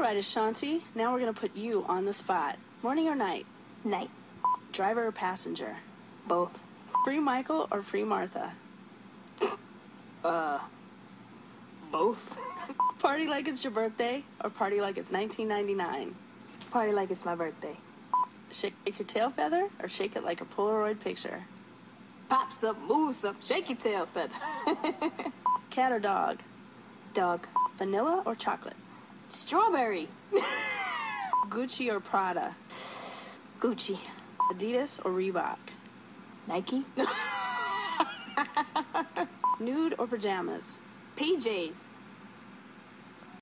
All right, Ashanti. Now we're going to put you on the spot. Morning or night? Night. Driver or passenger? Both. Free Michael or free Martha? Uh, both. Party like it's your birthday or party like it's 1999? Party like it's my birthday. Shake your tail feather or shake it like a Polaroid picture? Pops up, moves up, shake your tail feather. Cat or dog? Dog. Vanilla or chocolate? Strawberry. Gucci or Prada? Gucci. Adidas or Reebok? Nike. Nude or pajamas? PJs.